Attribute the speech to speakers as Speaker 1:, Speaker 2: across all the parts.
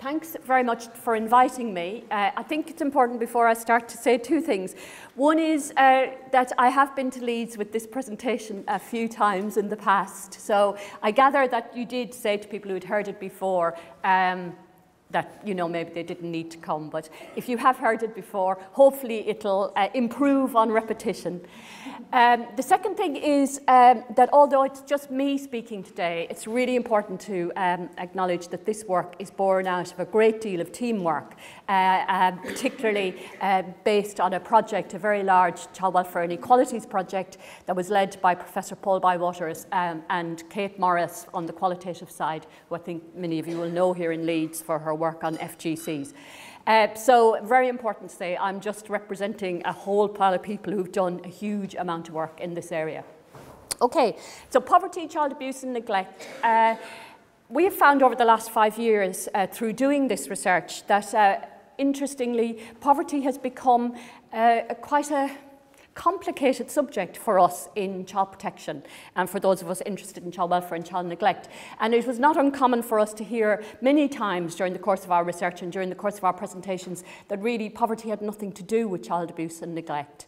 Speaker 1: Thanks very much for inviting me. Uh, I think it's important before I start to say two things. One is uh, that I have been to Leeds with this presentation a few times in the past. So I gather that you did say to people who had heard it before, um, that you know maybe they didn't need to come. But if you have heard it before hopefully it'll uh, improve on repetition. Um, the second thing is um, that although it's just me speaking today it's really important to um, acknowledge that this work is born out of a great deal of teamwork uh, uh, particularly uh, based on a project a very large child welfare inequalities project that was led by Professor Paul Bywaters um, and Kate Morris on the qualitative side who I think many of you will know here in Leeds for her work on FGCs. Uh, so very important to say, I'm just representing a whole pile of people who've done a huge amount of work in this area. Okay, so poverty, child abuse and neglect. Uh, we have found over the last five years uh, through doing this research that uh, interestingly, poverty has become uh, quite a complicated subject for us in child protection and for those of us interested in child welfare and child neglect. And it was not uncommon for us to hear many times during the course of our research and during the course of our presentations that really poverty had nothing to do with child abuse and neglect.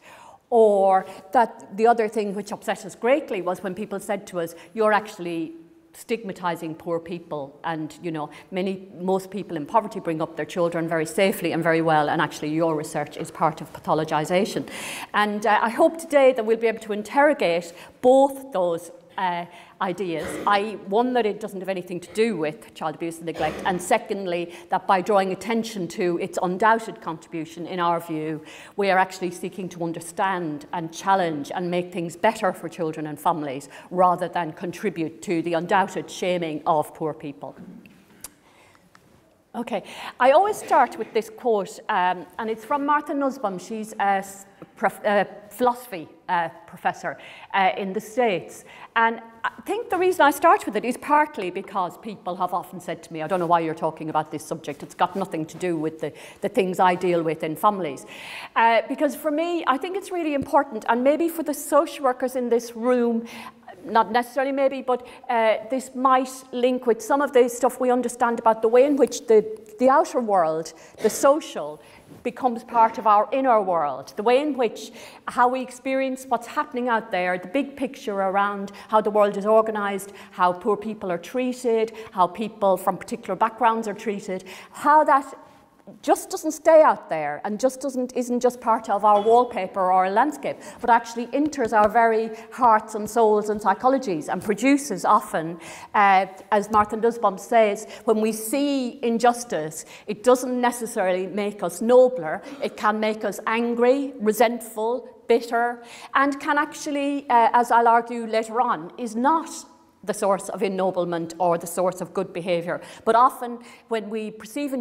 Speaker 1: Or that the other thing which upset us greatly was when people said to us, you're actually stigmatizing poor people. And you know many most people in poverty bring up their children very safely and very well. And actually your research is part of pathologization. And uh, i hope today that we'll be able to interrogate both those uh, ideas. I, one, that it doesn't have anything to do with child abuse and neglect, and secondly, that by drawing attention to its undoubted contribution, in our view, we are actually seeking to understand and challenge and make things better for children and families, rather than contribute to the undoubted shaming of poor people. Okay, I always start with this quote, um, and it's from Martha Nussbaum. She's a, a philosophy uh, professor uh, in the States. And I think the reason I start with it is partly because people have often said to me, I don't know why you're talking about this subject, it's got nothing to do with the, the things I deal with in families. Uh, because for me, I think it's really important, and maybe for the social workers in this room, not necessarily maybe, but uh, this might link with some of the stuff we understand about the way in which the, the outer world, the social, becomes part of our inner world. The way in which how we experience what's happening out there, the big picture around how the world is organized, how poor people are treated, how people from particular backgrounds are treated, how that just doesn't stay out there and just doesn't isn't just part of our wallpaper or our landscape but actually enters our very hearts and souls and psychologies and produces often uh, as Martha Nussbaum says when we see injustice it doesn't necessarily make us nobler. It can make us angry resentful bitter and can actually uh, as I'll argue later on is not the source of ennoblement or the source of good behaviour. But often when we perceive,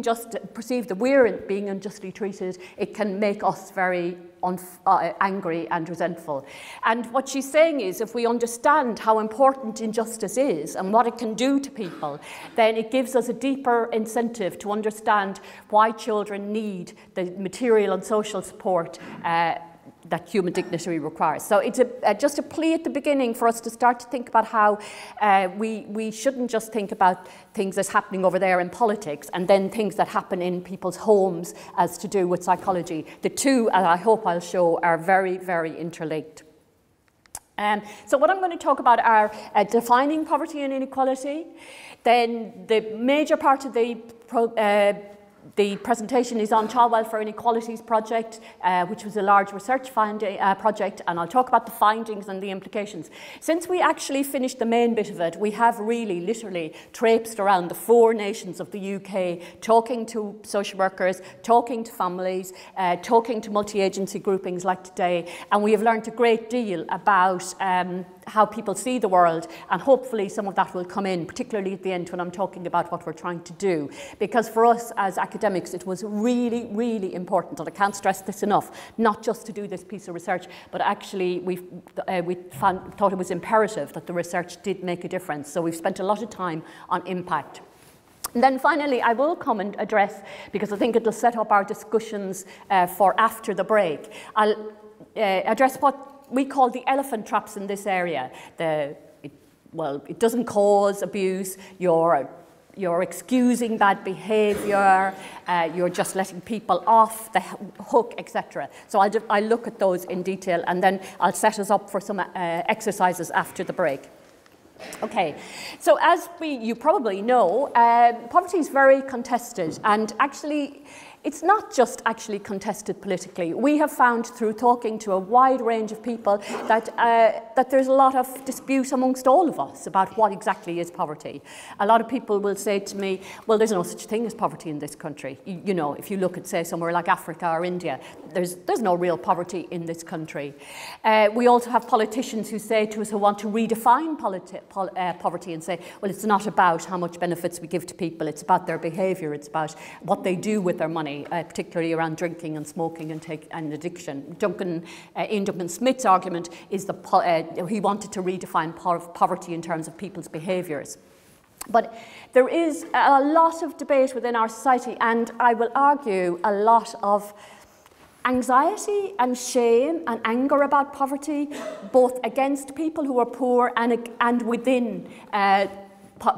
Speaker 1: perceive that we're being unjustly treated, it can make us very uh, angry and resentful. And what she's saying is if we understand how important injustice is and what it can do to people, then it gives us a deeper incentive to understand why children need the material and social support uh, that human dignity requires. So it's a, uh, just a plea at the beginning for us to start to think about how uh, we, we shouldn't just think about things that's happening over there in politics and then things that happen in people's homes as to do with psychology. The two, as I hope I'll show, are very, very interlinked. Um, so what I'm going to talk about are uh, defining poverty and inequality. Then the major part of the pro, uh, the presentation is on Child Welfare Inequalities Project, uh, which was a large research uh, project, and I'll talk about the findings and the implications. Since we actually finished the main bit of it, we have really literally traipsed around the four nations of the UK, talking to social workers, talking to families, uh, talking to multi-agency groupings like today, and we have learned a great deal about um, how people see the world, and hopefully some of that will come in, particularly at the end when I'm talking about what we're trying to do. Because for us as academics, it was really, really important, and I can't stress this enough, not just to do this piece of research, but actually we uh, we found, thought it was imperative that the research did make a difference. So we've spent a lot of time on impact. And then finally, I will come and address, because I think it'll set up our discussions uh, for after the break, I'll uh, address what we call the elephant traps in this area. The, it, well, it doesn't cause abuse. You're you're excusing bad behaviour, uh, you're just letting people off the hook, etc. So I'll, I'll look at those in detail and then I'll set us up for some uh, exercises after the break. Okay, so as we, you probably know, uh, poverty is very contested and actually it's not just actually contested politically. We have found through talking to a wide range of people that, uh, that there's a lot of dispute amongst all of us about what exactly is poverty. A lot of people will say to me, well, there's no such thing as poverty in this country. You, you know, if you look at, say, somewhere like Africa or India, there's, there's no real poverty in this country. Uh, we also have politicians who say to us who want to redefine pol uh, poverty and say, well, it's not about how much benefits we give to people, it's about their behaviour, it's about what they do with their money uh, particularly around drinking and smoking and, take, and addiction. Duncan, uh, Ian Duncan Smith's argument is that uh, he wanted to redefine po poverty in terms of people's behaviours. But there is a lot of debate within our society, and I will argue a lot of anxiety and shame and anger about poverty, both against people who are poor and, and within uh,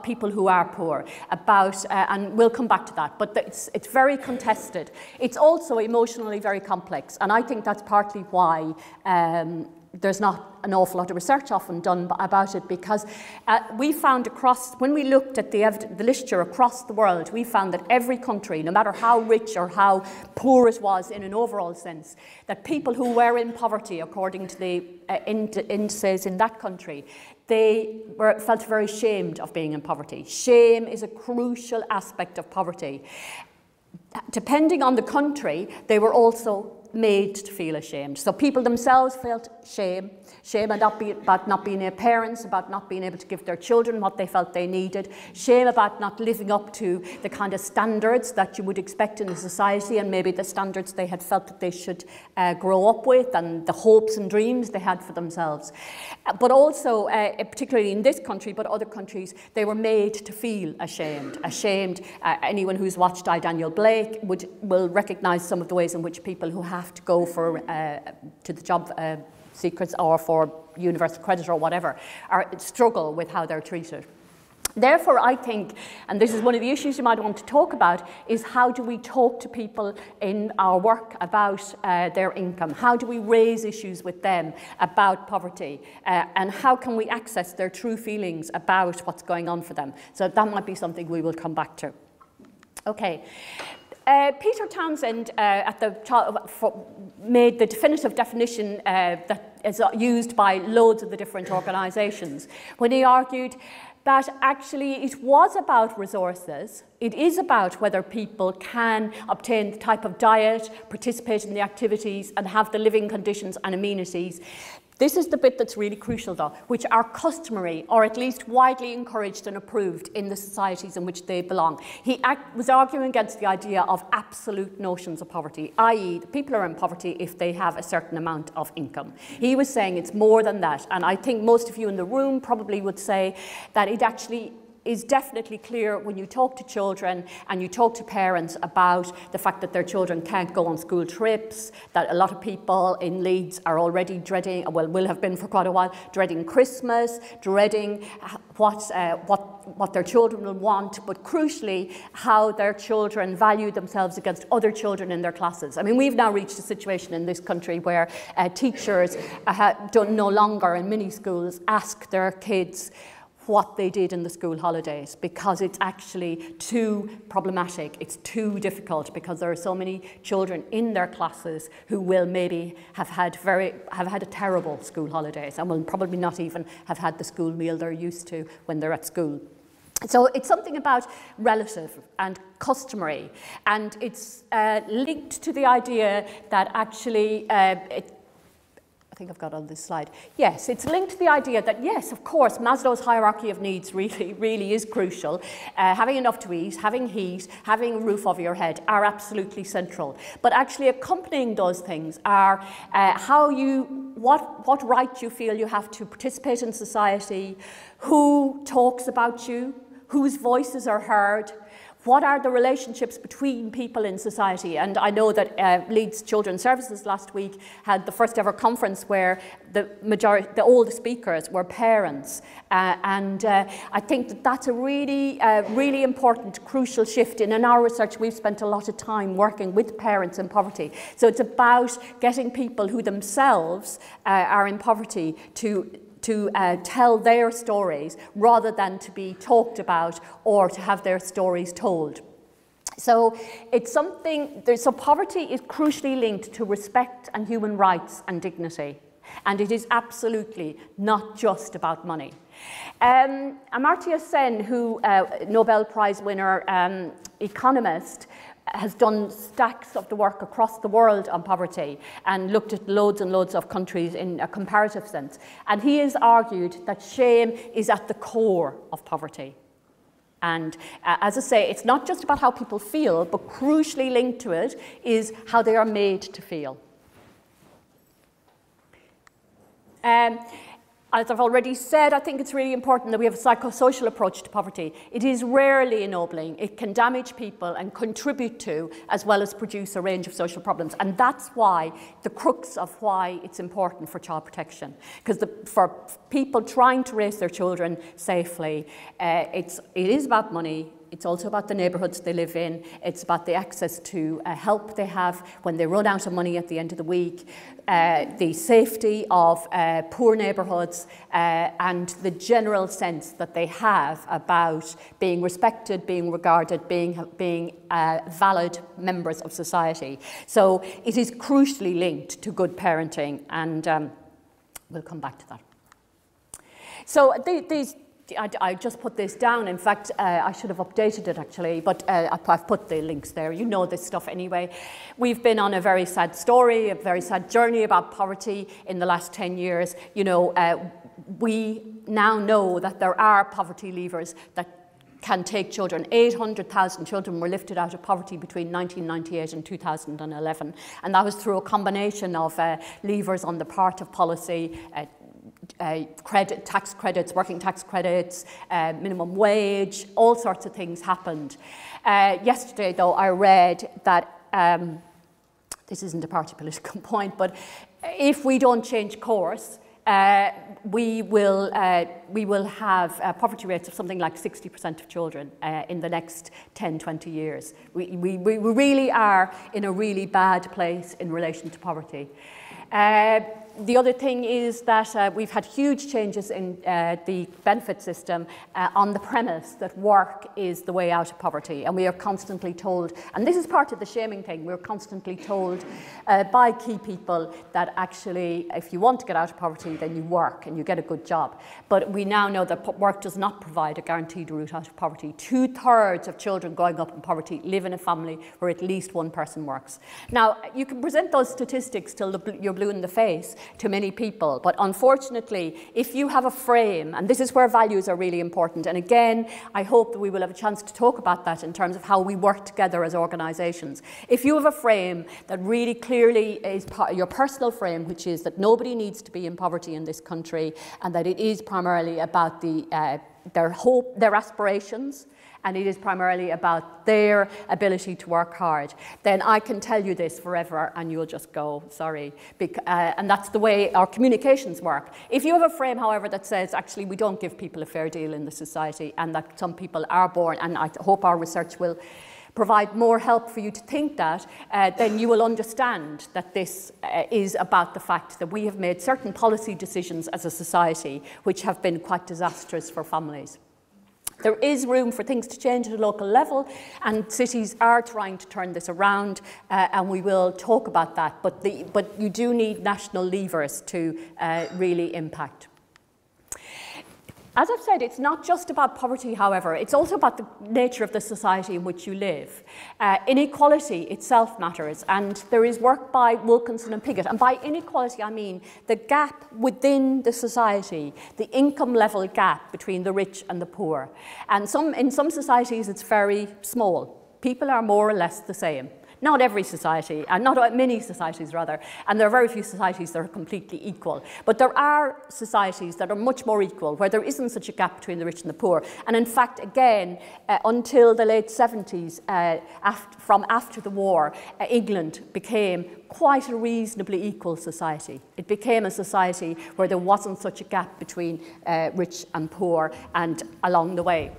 Speaker 1: people who are poor about, uh, and we'll come back to that, but it's, it's very contested. It's also emotionally very complex, and I think that's partly why um, there's not an awful lot of research often done about it because uh, we found across, when we looked at the, the literature across the world, we found that every country, no matter how rich or how poor it was in an overall sense, that people who were in poverty, according to the uh, indices in that country, they were, felt very ashamed of being in poverty. Shame is a crucial aspect of poverty. Depending on the country, they were also made to feel ashamed. So people themselves felt shame, shame about not, being parents, about not being able to give their children what they felt they needed, shame about not living up to the kind of standards that you would expect in a society and maybe the standards they had felt that they should uh, grow up with and the hopes and dreams they had for themselves. But also, uh, particularly in this country, but other countries, they were made to feel ashamed. Ashamed. Uh, anyone who's watched I, Daniel Blake would, will recognise some of the ways in which people who have to go for uh, to the job uh, secrets or for universal credit or whatever, are, struggle with how they're treated. Therefore, I think, and this is one of the issues you might want to talk about, is how do we talk to people in our work about uh, their income? How do we raise issues with them about poverty? Uh, and how can we access their true feelings about what's going on for them? So that might be something we will come back to. Okay. Uh, Peter Townsend uh, at the for, made the definitive definition uh, that is used by loads of the different organisations when he argued that actually it was about resources. It is about whether people can obtain the type of diet, participate in the activities and have the living conditions and amenities this is the bit that's really crucial though, which are customary or at least widely encouraged and approved in the societies in which they belong. He was arguing against the idea of absolute notions of poverty, i.e. people are in poverty if they have a certain amount of income. He was saying it's more than that and I think most of you in the room probably would say that it actually is definitely clear when you talk to children and you talk to parents about the fact that their children can't go on school trips, that a lot of people in Leeds are already dreading, well, will have been for quite a while, dreading Christmas, dreading what, uh, what, what their children will want, but crucially, how their children value themselves against other children in their classes. I mean, we've now reached a situation in this country where uh, teachers uh, don't no longer in many schools ask their kids what they did in the school holidays because it's actually too problematic. It's too difficult because there are so many children in their classes who will maybe have had very have had a terrible school holidays and will probably not even have had the school meal they're used to when they're at school. So it's something about relative and customary, and it's uh, linked to the idea that actually uh, it, I think I've got on this slide. Yes, it's linked to the idea that, yes, of course, Maslow's hierarchy of needs really, really is crucial. Uh, having enough to eat, having heat, having a roof over your head are absolutely central. But actually accompanying those things are uh, how you, what, what right you feel you have to participate in society, who talks about you, whose voices are heard, what are the relationships between people in society? And I know that uh, Leeds Children's Services last week had the first ever conference where the majority, the old speakers were parents. Uh, and uh, I think that that's a really, uh, really important, crucial shift. And in our research, we've spent a lot of time working with parents in poverty. So it's about getting people who themselves uh, are in poverty to to uh, tell their stories rather than to be talked about or to have their stories told. So it's something, so poverty is crucially linked to respect and human rights and dignity. And it is absolutely not just about money. Um, Amartya Sen, who uh, Nobel Prize winner um, economist, has done stacks of the work across the world on poverty and looked at loads and loads of countries in a comparative sense. And he has argued that shame is at the core of poverty. And uh, as I say, it's not just about how people feel, but crucially linked to it is how they are made to feel. Um, as I've already said, I think it's really important that we have a psychosocial approach to poverty. It is rarely ennobling. It can damage people and contribute to, as well as produce a range of social problems. And that's why, the crux of why it's important for child protection. Because for people trying to raise their children safely, uh, it's, it is about money, it's also about the neighbourhoods they live in. It's about the access to uh, help they have when they run out of money at the end of the week, uh, the safety of uh, poor neighbourhoods, uh, and the general sense that they have about being respected, being regarded, being, being uh, valid members of society. So it is crucially linked to good parenting, and um, we'll come back to that. So these I, I, just put this down. In fact, uh, I should have updated it actually, but uh, I've put the links there. You know this stuff anyway. We've been on a very sad story, a very sad journey about poverty in the last 10 years. You know, uh, we now know that there are poverty levers that can take children. 800,000 children were lifted out of poverty between 1998 and 2011. And that was through a combination of uh, levers on the part of policy, uh, uh, credit, tax credits, working tax credits, uh, minimum wage, all sorts of things happened. Uh, yesterday, though, I read that um, this isn't a party political point, but if we don't change course, uh, we, will, uh, we will have uh, poverty rates of something like 60% of children uh, in the next 10, 20 years. We, we, we really are in a really bad place in relation to poverty. The other thing is that uh, we've had huge changes in uh, the benefit system uh, on the premise that work is the way out of poverty. And we are constantly told, and this is part of the shaming thing, we're constantly told uh, by key people that actually, if you want to get out of poverty, then you work and you get a good job. But we now know that work does not provide a guaranteed route out of poverty. Two thirds of children growing up in poverty live in a family where at least one person works. Now, you can present those statistics till the, you're blue in the face to many people. But unfortunately, if you have a frame, and this is where values are really important, and again, I hope that we will have a chance to talk about that in terms of how we work together as organisations. If you have a frame that really clearly is your personal frame, which is that nobody needs to be in poverty in this country, and that it is primarily about the, uh, their hope, their aspirations, and it is primarily about their ability to work hard, then I can tell you this forever and you'll just go, sorry. Bec uh, and that's the way our communications work. If you have a frame, however, that says actually we don't give people a fair deal in the society and that some people are born, and I hope our research will provide more help for you to think that, uh, then you will understand that this uh, is about the fact that we have made certain policy decisions as a society which have been quite disastrous for families. There is room for things to change at a local level, and cities are trying to turn this around, uh, and we will talk about that. But, the, but you do need national levers to uh, really impact. As I've said, it's not just about poverty, however, it's also about the nature of the society in which you live. Uh, inequality itself matters, and there is work by Wilkinson and Pickett. And by inequality, I mean the gap within the society, the income level gap between the rich and the poor. And some, in some societies, it's very small. People are more or less the same. Not every society, and not many societies rather, and there are very few societies that are completely equal. But there are societies that are much more equal, where there isn't such a gap between the rich and the poor. And in fact, again, uh, until the late 70s, uh, after, from after the war, uh, England became quite a reasonably equal society. It became a society where there wasn't such a gap between uh, rich and poor and along the way.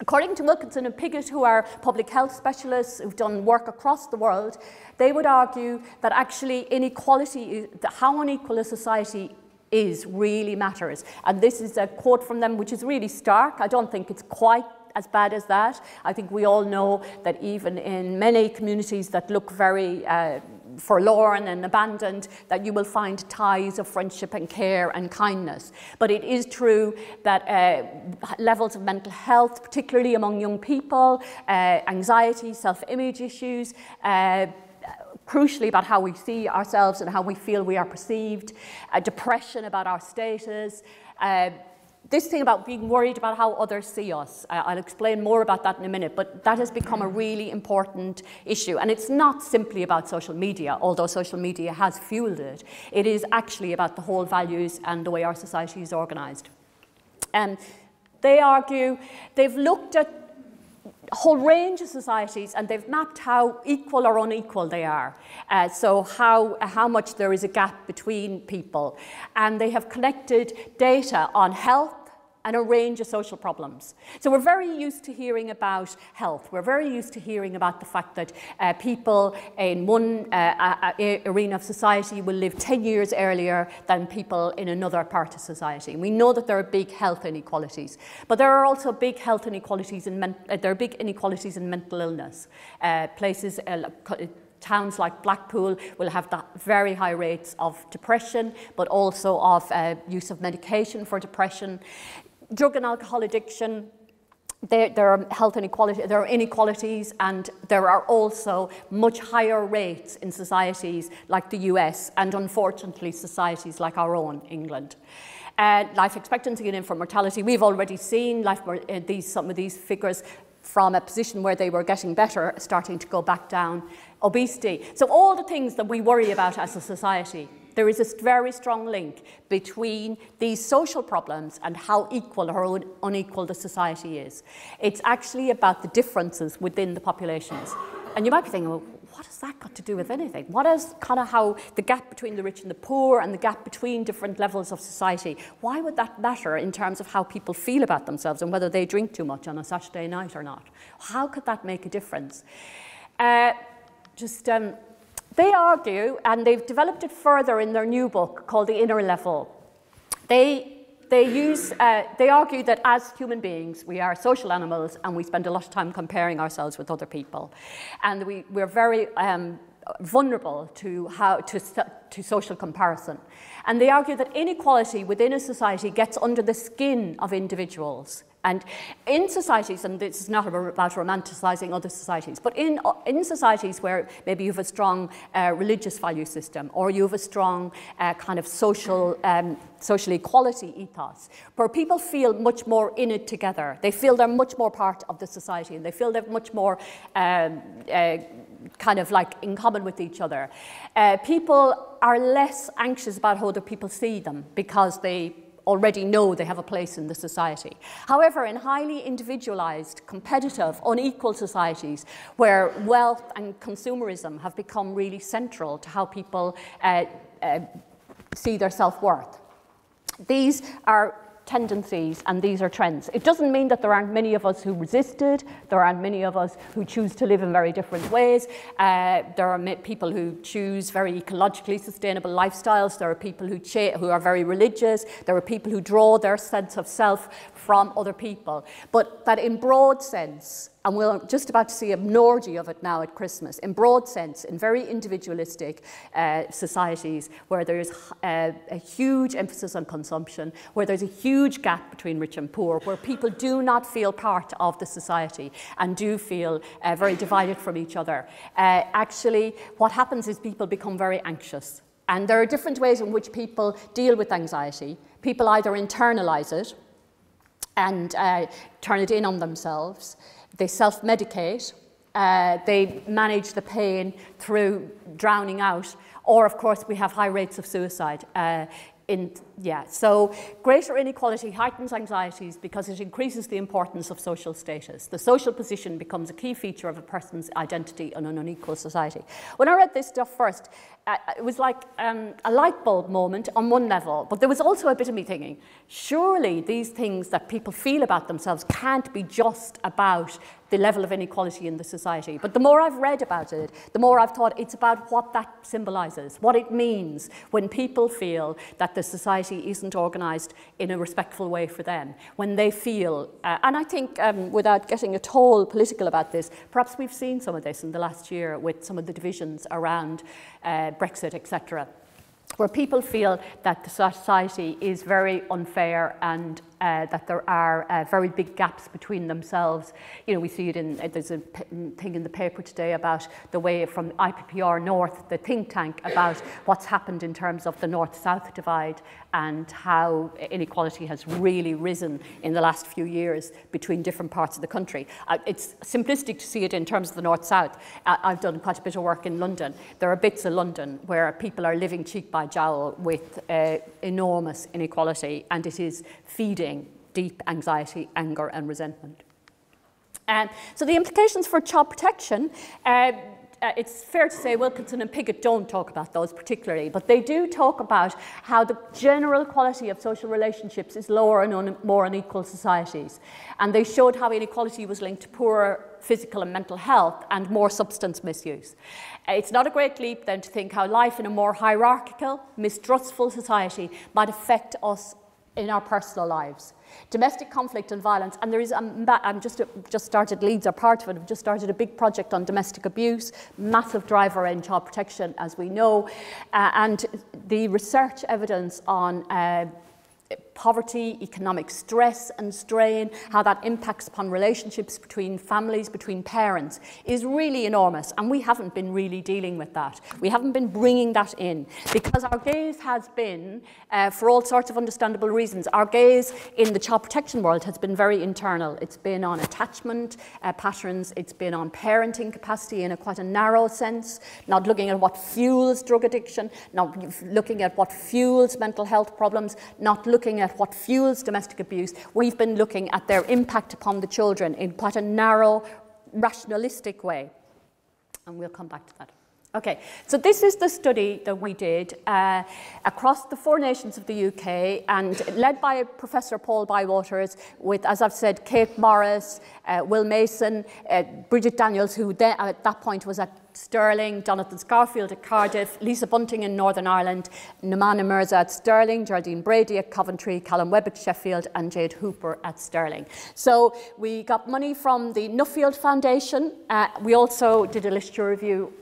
Speaker 1: According to Wilkinson and Pickett, who are public health specialists who've done work across the world, they would argue that actually inequality, how unequal a society is, really matters. And this is a quote from them which is really stark. I don't think it's quite as bad as that. I think we all know that even in many communities that look very uh, forlorn and abandoned, that you will find ties of friendship and care and kindness. But it is true that uh, levels of mental health, particularly among young people, uh, anxiety, self-image issues, uh, crucially about how we see ourselves and how we feel we are perceived, uh, depression about our status, uh, this thing about being worried about how others see us, uh, I'll explain more about that in a minute, but that has become a really important issue. And it's not simply about social media, although social media has fueled it. It is actually about the whole values and the way our society is organised. Um, they argue, they've looked at a whole range of societies and they've mapped how equal or unequal they are. Uh, so how, how much there is a gap between people. And they have collected data on health, and a range of social problems. So we're very used to hearing about health. We're very used to hearing about the fact that uh, people in one uh, arena of society will live 10 years earlier than people in another part of society. We know that there are big health inequalities, but there are also big health inequalities in uh, there are big inequalities in mental illness. Uh, places uh, towns like Blackpool will have very high rates of depression, but also of uh, use of medication for depression drug and alcohol addiction, there, there, are health inequality, there are inequalities, and there are also much higher rates in societies like the US, and unfortunately, societies like our own, England. Uh, life expectancy and infant mortality, we've already seen life, uh, these, some of these figures from a position where they were getting better, starting to go back down. Obesity. So, all the things that we worry about as a society there is a very strong link between these social problems and how equal or unequal the society is. It's actually about the differences within the populations. And you might be thinking, well, what has that got to do with anything? What is kind of how the gap between the rich and the poor and the gap between different levels of society, why would that matter in terms of how people feel about themselves and whether they drink too much on a Saturday night or not? How could that make a difference? Uh, just um, they argue, and they've developed it further in their new book called The Inner Level. They, they, use, uh, they argue that as human beings, we are social animals and we spend a lot of time comparing ourselves with other people. And we, we're very um, vulnerable to, how, to, to social comparison. And they argue that inequality within a society gets under the skin of individuals and in societies, and this is not about romanticizing other societies, but in, in societies where maybe you have a strong uh, religious value system or you have a strong uh, kind of social, um, social equality ethos, where people feel much more in it together. They feel they're much more part of the society and they feel they're much more um, uh, kind of like in common with each other. Uh, people are less anxious about how other people see them because they already know they have a place in the society. However, in highly individualized, competitive, unequal societies where wealth and consumerism have become really central to how people uh, uh, see their self-worth, these are tendencies and these are trends. It doesn't mean that there aren't many of us who resisted, there aren't many of us who choose to live in very different ways. Uh, there are people who choose very ecologically sustainable lifestyles, there are people who, who are very religious, there are people who draw their sense of self from other people. But that in broad sense, and we're just about to see a minority of it now at Christmas, in broad sense, in very individualistic uh, societies where there's uh, a huge emphasis on consumption, where there's a huge gap between rich and poor, where people do not feel part of the society and do feel uh, very divided from each other. Uh, actually, what happens is people become very anxious. And there are different ways in which people deal with anxiety. People either internalize it and uh, turn it in on themselves. They self medicate. Uh, they manage the pain through drowning out. Or, of course, we have high rates of suicide uh, in, yeah, so greater inequality heightens anxieties because it increases the importance of social status. The social position becomes a key feature of a person's identity in an unequal society. When I read this stuff first, uh, it was like um, a light bulb moment on one level, but there was also a bit of me thinking, surely these things that people feel about themselves can't be just about the level of inequality in the society. But the more I've read about it, the more I've thought it's about what that symbolizes, what it means when people feel that the society isn't organized in a respectful way for them, when they feel, uh, and I think um, without getting at all political about this, perhaps we've seen some of this in the last year with some of the divisions around uh, Brexit, etc where people feel that the society is very unfair and uh, that there are uh, very big gaps between themselves. You know, we see it in, uh, there's a thing in the paper today about the way from IPPR North, the think tank, about what's happened in terms of the North-South divide and how inequality has really risen in the last few years between different parts of the country. Uh, it's simplistic to see it in terms of the North-South. Uh, I've done quite a bit of work in London. There are bits of London where people are living cheek by jowl with uh, enormous inequality and it is feeding deep anxiety, anger, and resentment. Um, so the implications for child protection, uh, uh, it's fair to say Wilkinson and Pickett don't talk about those particularly, but they do talk about how the general quality of social relationships is lower in un more unequal societies. And they showed how inequality was linked to poorer physical and mental health and more substance misuse. Uh, it's not a great leap then to think how life in a more hierarchical, mistrustful society might affect us in our personal lives. Domestic conflict and violence, and there is, um, I'm just, uh, just started, Leeds are part of it, I've just started a big project on domestic abuse, massive driver in child protection, as we know, uh, and the research evidence on uh, poverty, economic stress and strain, how that impacts upon relationships between families, between parents, is really enormous. And we haven't been really dealing with that. We haven't been bringing that in because our gaze has been, uh, for all sorts of understandable reasons, our gaze in the child protection world has been very internal. It's been on attachment uh, patterns, it's been on parenting capacity in a quite a narrow sense, not looking at what fuels drug addiction, not looking at what fuels mental health problems, not looking at what fuels domestic abuse, we've been looking at their impact upon the children in quite a narrow, rationalistic way. And we'll come back to that. Okay, so this is the study that we did uh, across the four nations of the UK and led by Professor Paul Bywaters with, as I've said, Kate Morris, uh, Will Mason, uh, Brigid Daniels, who then, at that point was at Stirling, Jonathan Scourfield at Cardiff, Lisa Bunting in Northern Ireland, Nughmana Mirza at Stirling, Geraldine Brady at Coventry, Calum Webb at Sheffield, and Jade Hooper at Stirling. So we got money from the Nuffield Foundation. Uh, we also did a literature review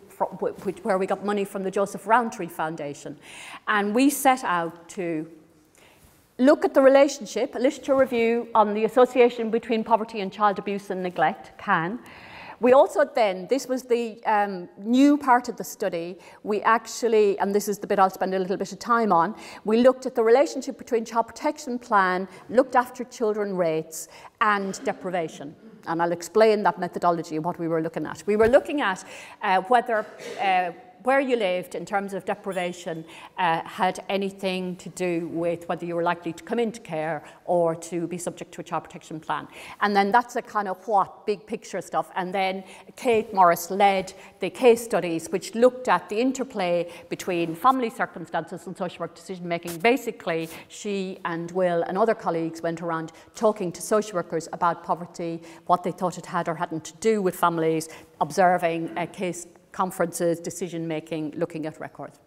Speaker 1: where we got money from the Joseph Rowntree Foundation. And we set out to look at the relationship, a literature review on the association between poverty and child abuse and neglect, CAN. We also then, this was the um, new part of the study, we actually, and this is the bit I'll spend a little bit of time on, we looked at the relationship between child protection plan, looked after children rates, and deprivation and I'll explain that methodology and what we were looking at. We were looking at uh, whether uh, where you lived in terms of deprivation uh, had anything to do with whether you were likely to come into care or to be subject to a child protection plan. And then that's a kind of what, big picture stuff. And then Kate Morris led the case studies which looked at the interplay between family circumstances and social work decision making. Basically, she and Will and other colleagues went around talking to social workers about poverty, what they thought it had or hadn't to do with families, observing a case conferences, decision making, looking at records.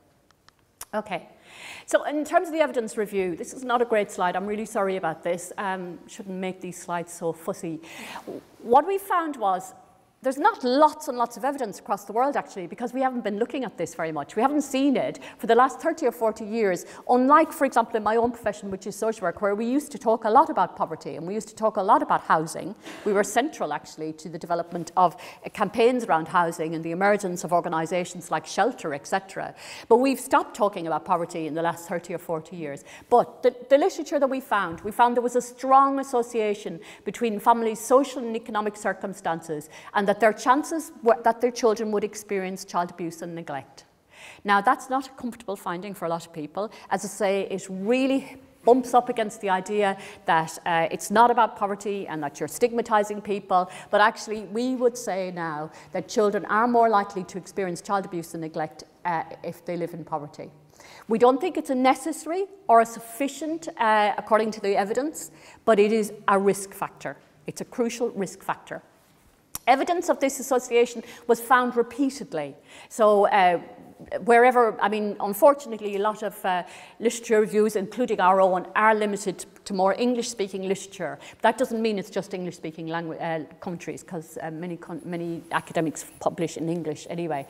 Speaker 1: Okay. So in terms of the evidence review, this is not a great slide. I'm really sorry about this. Um, shouldn't make these slides so fussy. What we found was there's not lots and lots of evidence across the world actually because we haven't been looking at this very much. We haven't seen it for the last 30 or 40 years, unlike, for example, in my own profession, which is social work, where we used to talk a lot about poverty and we used to talk a lot about housing. We were central actually to the development of uh, campaigns around housing and the emergence of organisations like Shelter, etc. But we've stopped talking about poverty in the last 30 or 40 years. But the, the literature that we found, we found there was a strong association between families' social and economic circumstances and that that their chances were, that their children would experience child abuse and neglect. Now, that's not a comfortable finding for a lot of people. As I say, it really bumps up against the idea that uh, it's not about poverty and that you're stigmatizing people, but actually we would say now that children are more likely to experience child abuse and neglect uh, if they live in poverty. We don't think it's a necessary or a sufficient, uh, according to the evidence, but it is a risk factor. It's a crucial risk factor. Evidence of this association was found repeatedly. So uh, wherever, I mean, unfortunately, a lot of uh, literature reviews, including our own, are limited to more English-speaking literature. That doesn't mean it's just English-speaking uh, countries, because uh, many, many academics publish in English anyway.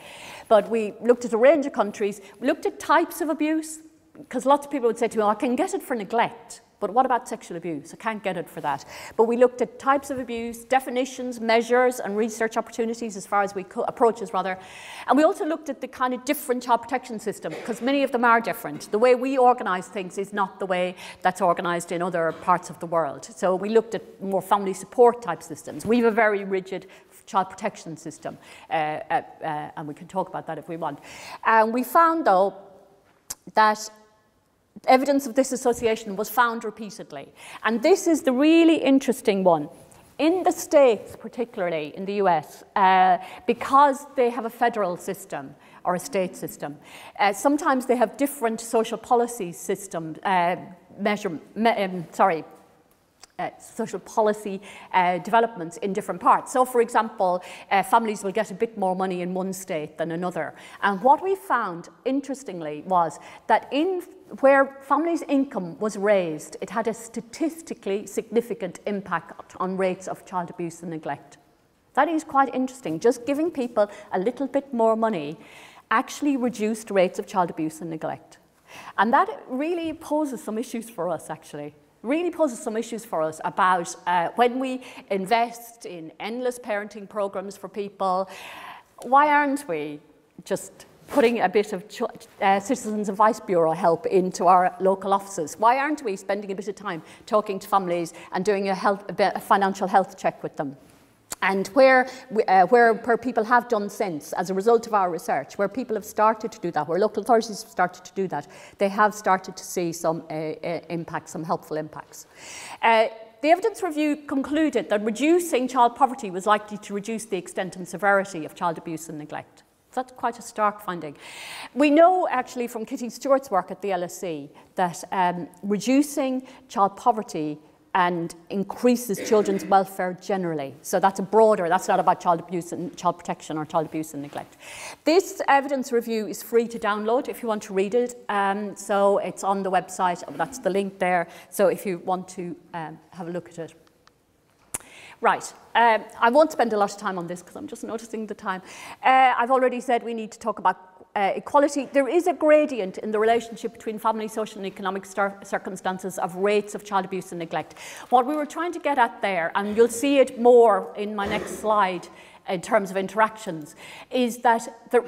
Speaker 1: But we looked at a range of countries, looked at types of abuse, because lots of people would say to me, oh, I can get it for neglect. But what about sexual abuse? I can't get it for that. But we looked at types of abuse, definitions, measures, and research opportunities as far as we could, approaches rather. And we also looked at the kind of different child protection system, because many of them are different. The way we organise things is not the way that's organised in other parts of the world. So we looked at more family support type systems. We have a very rigid child protection system, uh, uh, uh, and we can talk about that if we want. And we found, though, that evidence of this association was found repeatedly. And this is the really interesting one. In the States, particularly in the US, uh, because they have a federal system or a state system, uh, sometimes they have different social policy system uh, measure, me, um, sorry, uh, social policy uh, developments in different parts. So, for example, uh, families will get a bit more money in one state than another. And what we found, interestingly, was that in where families' income was raised, it had a statistically significant impact on rates of child abuse and neglect. That is quite interesting. Just giving people a little bit more money actually reduced rates of child abuse and neglect. And that really poses some issues for us, actually really poses some issues for us about uh, when we invest in endless parenting programs for people, why aren't we just putting a bit of uh, Citizens Advice Bureau help into our local offices? Why aren't we spending a bit of time talking to families and doing a, health, a financial health check with them? And where, uh, where, where people have done since, as a result of our research, where people have started to do that, where local authorities have started to do that, they have started to see some uh, uh, impacts, some helpful impacts. Uh, the evidence review concluded that reducing child poverty was likely to reduce the extent and severity of child abuse and neglect. That's quite a stark finding. We know actually from Kitty Stewart's work at the LSE that um, reducing child poverty and increases children's welfare generally. So that's a broader, that's not about child abuse and child protection or child abuse and neglect. This evidence review is free to download if you want to read it. Um, so it's on the website, that's the link there. So if you want to um, have a look at it. Right, um, I won't spend a lot of time on this because I'm just noticing the time. Uh, I've already said we need to talk about uh, equality, there is a gradient in the relationship between family, social and economic circumstances of rates of child abuse and neglect. What we were trying to get at there, and you'll see it more in my next slide in terms of interactions, is that there,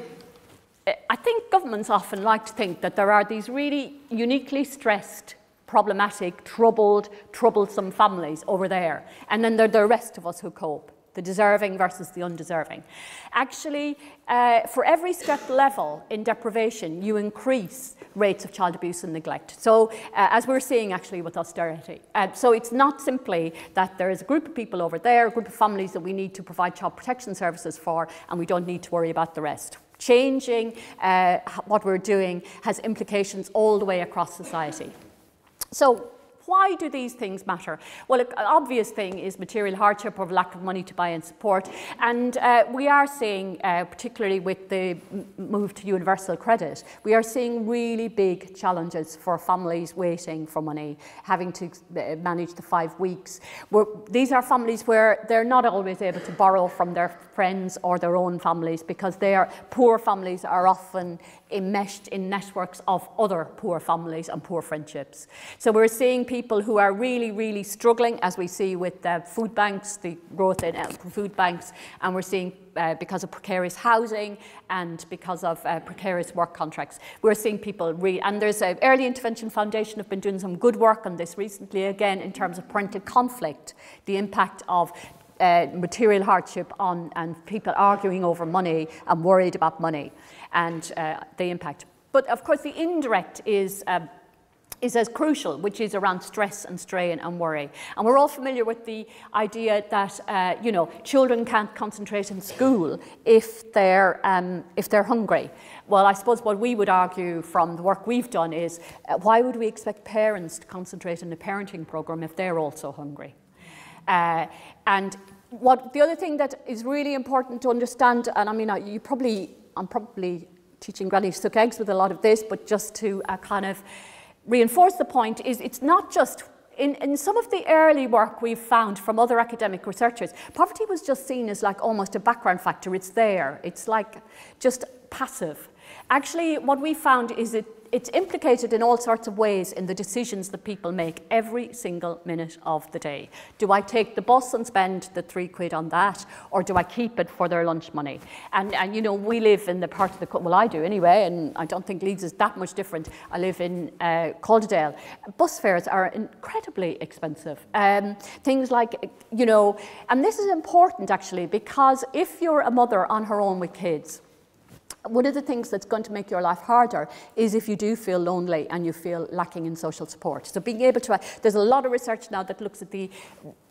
Speaker 1: I think governments often like to think that there are these really uniquely stressed problematic, troubled, troublesome families over there. And then there are the rest of us who cope the deserving versus the undeserving. Actually, uh, for every step level in deprivation, you increase rates of child abuse and neglect. So, uh, as we're seeing actually with austerity. Uh, so, it's not simply that there is a group of people over there, a group of families that we need to provide child protection services for, and we don't need to worry about the rest. Changing uh, what we're doing has implications all the way across society. So, why do these things matter? Well, an obvious thing is material hardship or lack of money to buy and support. And uh, we are seeing, uh, particularly with the move to universal credit, we are seeing really big challenges for families waiting for money, having to uh, manage the five weeks. We're, these are families where they're not always able to borrow from their friends or their own families because they are poor families are often enmeshed in networks of other poor families and poor friendships. So we're seeing people who are really, really struggling, as we see with uh, food banks, the growth in uh, food banks, and we're seeing uh, because of precarious housing and because of uh, precarious work contracts. We're seeing people, re and there's an Early Intervention Foundation have been doing some good work on this recently, again, in terms of parental conflict, the impact of uh, material hardship on, and people arguing over money and worried about money and uh, the impact. But of course, the indirect is um, is as crucial, which is around stress and strain and worry. And we're all familiar with the idea that, uh, you know, children can't concentrate in school if they're, um, if they're hungry. Well, I suppose what we would argue from the work we've done is, uh, why would we expect parents to concentrate in a parenting program if they're also hungry? Uh, and what the other thing that is really important to understand, and I mean, you probably, I'm probably teaching granny to suck eggs with a lot of this, but just to uh, kind of reinforce the point is it's not just in, in some of the early work we've found from other academic researchers, poverty was just seen as like almost a background factor. It's there. It's like just passive. Actually, what we found is it it's implicated in all sorts of ways in the decisions that people make every single minute of the day. Do I take the bus and spend the three quid on that, or do I keep it for their lunch money? And, and you know, we live in the part of the, well, I do anyway, and I don't think Leeds is that much different. I live in uh, Calderdale. Bus fares are incredibly expensive. Um, things like, you know, and this is important actually, because if you're a mother on her own with kids, one of the things that's going to make your life harder is if you do feel lonely and you feel lacking in social support. So being able to, uh, there's a lot of research now that looks at the,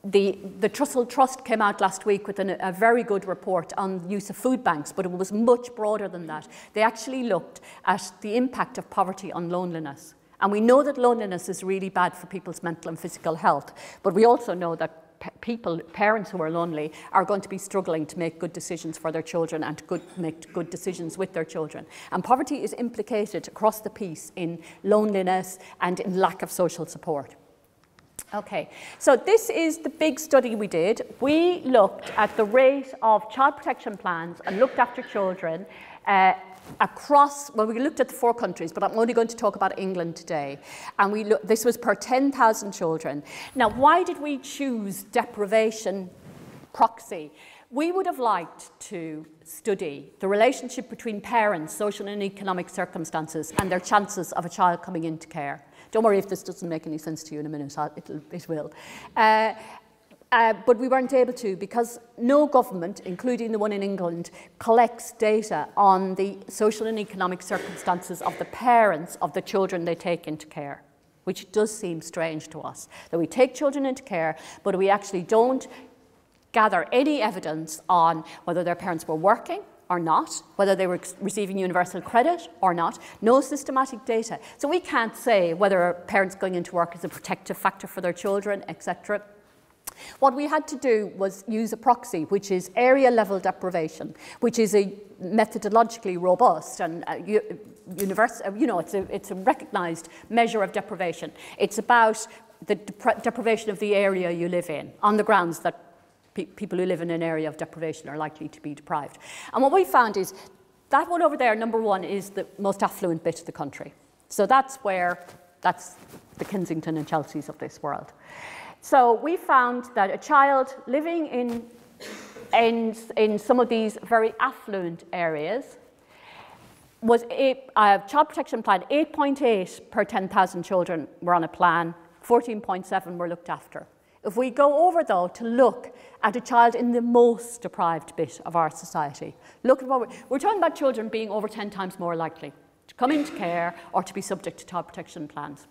Speaker 1: the, the Trussell Trust came out last week with an, a very good report on use of food banks, but it was much broader than that. They actually looked at the impact of poverty on loneliness. And we know that loneliness is really bad for people's mental and physical health, but we also know that people, parents who are lonely, are going to be struggling to make good decisions for their children and good, make good decisions with their children. And poverty is implicated across the piece in loneliness and in lack of social support. Okay, so this is the big study we did. We looked at the rate of child protection plans and looked after children uh, across, well, we looked at the four countries, but I'm only going to talk about England today. And we look, this was per 10,000 children. Now, why did we choose deprivation proxy? We would have liked to study the relationship between parents, social and economic circumstances, and their chances of a child coming into care. Don't worry if this doesn't make any sense to you in a minute, it'll, it will. Uh, uh, but we weren't able to because no government, including the one in England, collects data on the social and economic circumstances of the parents of the children they take into care, which does seem strange to us. That we take children into care, but we actually don't gather any evidence on whether their parents were working or not, whether they were receiving universal credit or not, no systematic data. So we can't say whether parents going into work is a protective factor for their children, etc. What we had to do was use a proxy, which is area level deprivation, which is a methodologically robust and uh, uh, you know, it's a, it's a recognized measure of deprivation. It's about the depri deprivation of the area you live in on the grounds that pe people who live in an area of deprivation are likely to be deprived. And what we found is that one over there, number one, is the most affluent bit of the country. So that's where, that's the Kensington and Chelseas of this world. So we found that a child living in, in, in some of these very affluent areas was a, a child protection plan, 8.8 per 10,000 children were on a plan, 14.7 were looked after. If we go over, though, to look at a child in the most deprived bit of our society, look at what we're, we're talking about children being over 10 times more likely to come into care or to be subject to child protection plans.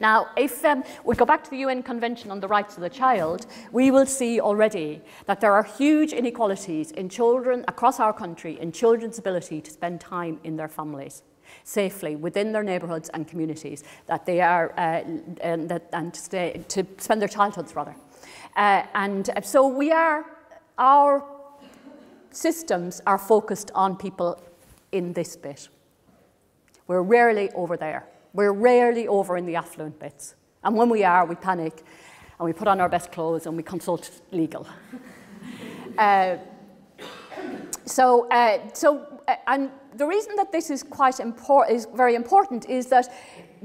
Speaker 1: Now, if um, we go back to the UN Convention on the Rights of the Child, we will see already that there are huge inequalities in children across our country in children's ability to spend time in their families safely within their neighbourhoods and communities, that they are, uh, and, that, and to, stay, to spend their childhoods rather. Uh, and so we are, our systems are focused on people in this bit. We're rarely over there. We're rarely over in the affluent bits. And when we are, we panic and we put on our best clothes and we consult legal. uh, so, uh, so uh, and the reason that this is quite important is very important is that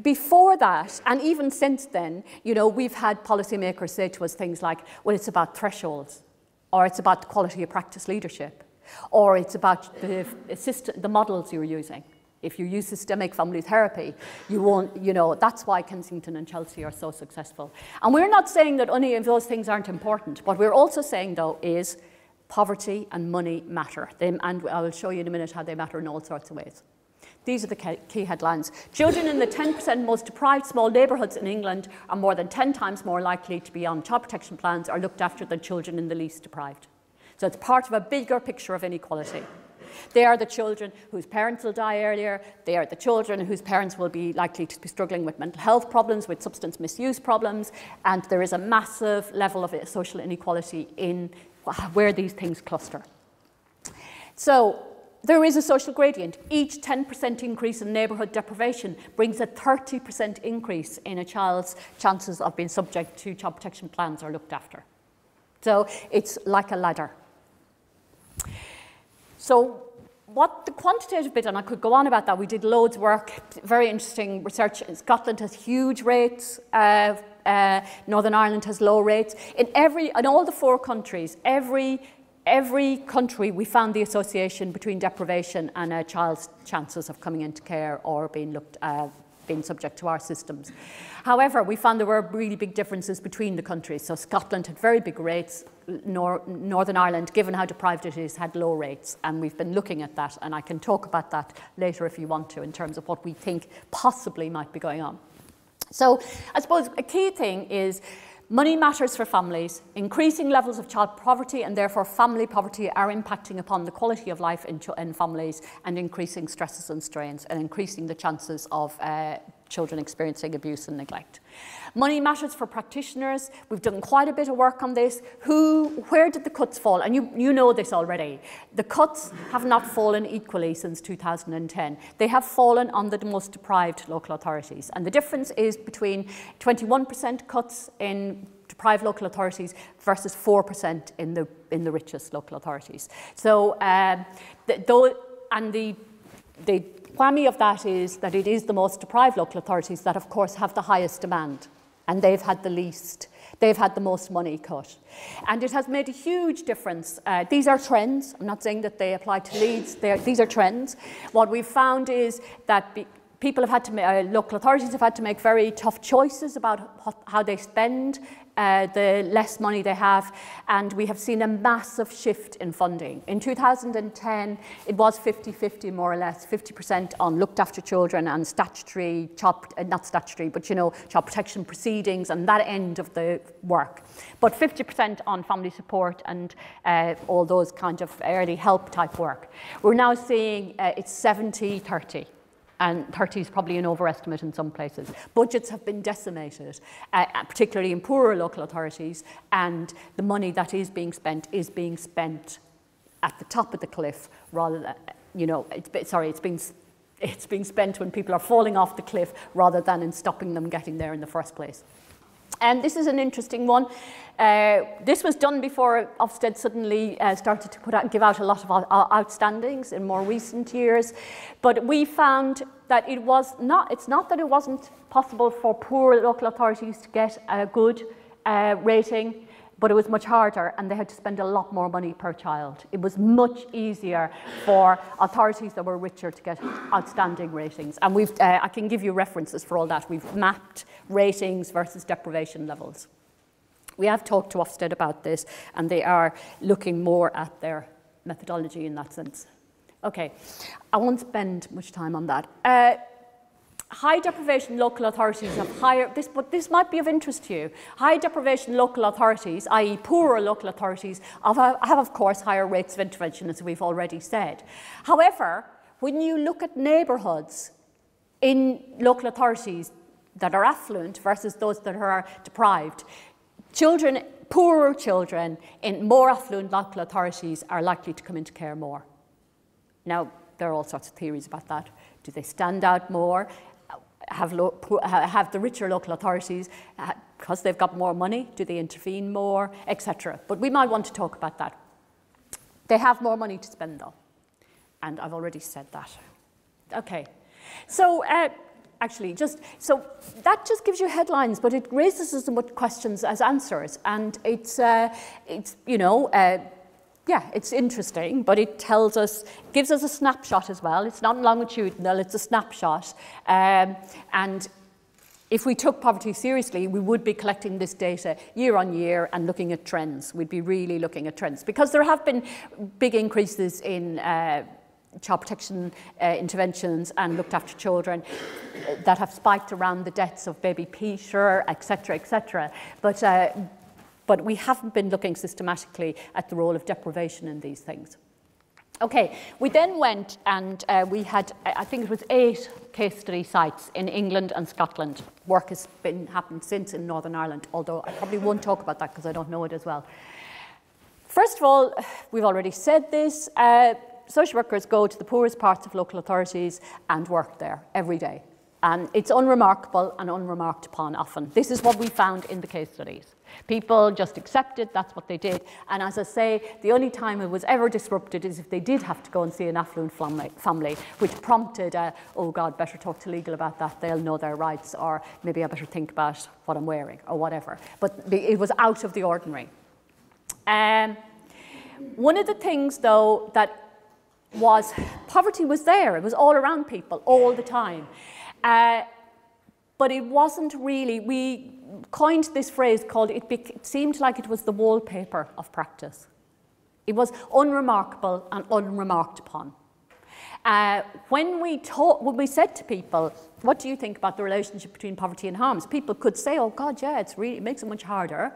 Speaker 1: before that, and even since then, you know, we've had policymakers say to us things like, well, it's about thresholds, or it's about the quality of practice leadership, or it's about the, assist- the models you're using. If you use systemic family therapy, you won't, you know, that's why Kensington and Chelsea are so successful. And we're not saying that any of those things aren't important. What we're also saying, though, is poverty and money matter. They, and I will show you in a minute how they matter in all sorts of ways. These are the key headlines. Children in the 10% most deprived small neighbourhoods in England are more than 10 times more likely to be on child protection plans or looked after than children in the least deprived. So it's part of a bigger picture of inequality. They are the children whose parents will die earlier. They are the children whose parents will be likely to be struggling with mental health problems, with substance misuse problems. And there is a massive level of social inequality in where these things cluster. So there is a social gradient. Each 10% increase in neighbourhood deprivation brings a 30% increase in a child's chances of being subject to child protection plans or looked after. So it's like a ladder. So what the quantitative bit, and I could go on about that, we did loads of work, very interesting research. Scotland has huge rates, uh, uh, Northern Ireland has low rates. In every, in all the four countries, every every country we found the association between deprivation and a child's chances of coming into care or being looked uh, being subject to our systems. However, we found there were really big differences between the countries. So Scotland had very big rates, Nor Northern Ireland, given how deprived it is, had low rates. And we've been looking at that, and I can talk about that later if you want to, in terms of what we think possibly might be going on. So I suppose a key thing is Money matters for families. Increasing levels of child poverty and therefore family poverty are impacting upon the quality of life in, in families and increasing stresses and strains and increasing the chances of uh, children experiencing abuse and neglect. Money matters for practitioners. We've done quite a bit of work on this. Who, where did the cuts fall? And you, you know this already. The cuts have not fallen equally since 2010. They have fallen on the most deprived local authorities. And the difference is between 21% cuts in deprived local authorities versus 4% in the, in the richest local authorities. So, um, the, though, and the, the whammy of that is that it is the most deprived local authorities that, of course, have the highest demand, and they've had the least. They've had the most money cut. And it has made a huge difference. Uh, these are trends. I'm not saying that they apply to Leeds. Are, these are trends. What we've found is that be, people have had to, uh, local authorities have had to make very tough choices about how they spend uh, the less money they have, and we have seen a massive shift in funding. In 2010, it was 50-50 more or less, 50% on looked after children and statutory, child, uh, not statutory, but you know, child protection proceedings and that end of the work. But 50% on family support and uh, all those kind of early help type work. We're now seeing uh, it's 70-30 and 30 is probably an overestimate in some places. Budgets have been decimated, uh, uh, particularly in poorer local authorities, and the money that is being spent is being spent at the top of the cliff rather than, uh, you know, it's, sorry, it's being it's being spent when people are falling off the cliff rather than in stopping them getting there in the first place. And this is an interesting one. Uh, this was done before Ofsted suddenly uh, started to put out, give out a lot of outstandings in more recent years. But we found that it was not, it's not that it wasn't possible for poor local authorities to get a good uh, rating, but it was much harder and they had to spend a lot more money per child. It was much easier for authorities that were richer to get outstanding ratings. And we've, uh, I can give you references for all that. We've mapped ratings versus deprivation levels. We have talked to Ofsted about this and they are looking more at their methodology in that sense. Okay, I won't spend much time on that. Uh, high deprivation local authorities have higher, this, but this might be of interest to you. High deprivation local authorities, i.e. poorer local authorities, have, have of course higher rates of intervention as we've already said. However, when you look at neighbourhoods in local authorities that are affluent versus those that are deprived, children, poorer children in more affluent local authorities are likely to come into care more. Now, there are all sorts of theories about that. Do they stand out more? Have, have the richer local authorities, uh, because they've got more money, do they intervene more, etc. But we might want to talk about that. They have more money to spend though, and I've already said that. Okay, so uh, actually just, so that just gives you headlines, but it raises as much questions as answers, and it's, uh, it's you know, uh, yeah, it's interesting, but it tells us, gives us a snapshot as well. It's not longitudinal, it's a snapshot. Um, and if we took poverty seriously, we would be collecting this data year on year and looking at trends. We'd be really looking at trends because there have been big increases in uh, child protection uh, interventions and looked after children that have spiked around the deaths of baby Peter, etc., etc. But uh, but we haven't been looking systematically at the role of deprivation in these things. Okay, we then went and uh, we had, I think it was eight case study sites in England and Scotland. Work has been happened since in Northern Ireland, although I probably won't talk about that because I don't know it as well. First of all, we've already said this, uh, social workers go to the poorest parts of local authorities and work there every day. And it's unremarkable and unremarked upon often. This is what we found in the case studies. People just accepted that's what they did. And as I say, the only time it was ever disrupted is if they did have to go and see an affluent family, which prompted, uh, oh God, better talk to legal about that, they'll know their rights, or maybe I better think about what I'm wearing, or whatever. But it was out of the ordinary. Um, one of the things, though, that was poverty was there, it was all around people all the time. Uh, but it wasn't really, we coined this phrase called it, it seemed like it was the wallpaper of practice. It was unremarkable and unremarked upon. Uh, when we talk, when we said to people, "What do you think about the relationship between poverty and harms?" People could say, "Oh God, yeah, it's really it makes it much harder."